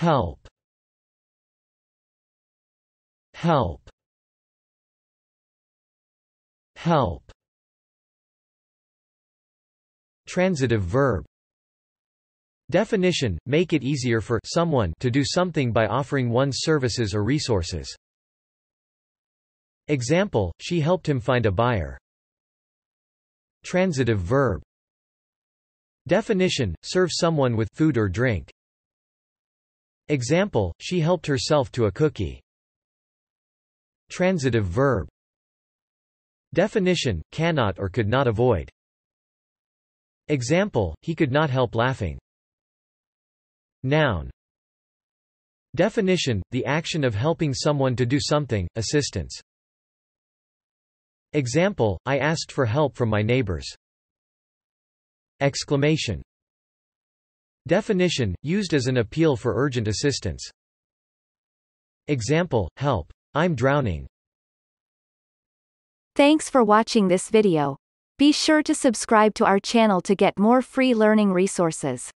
Help. Help. Help. Transitive verb Definition, make it easier for someone to do something by offering one's services or resources. Example, she helped him find a buyer. Transitive verb Definition, serve someone with food or drink. Example, she helped herself to a cookie. Transitive verb Definition, cannot or could not avoid. Example, he could not help laughing. Noun Definition, the action of helping someone to do something, assistance. Example, I asked for help from my neighbors. Exclamation Definition, used as an appeal for urgent assistance. Example, help. I'm drowning. Thanks for watching this video. Be sure to subscribe to our channel to get more free learning resources.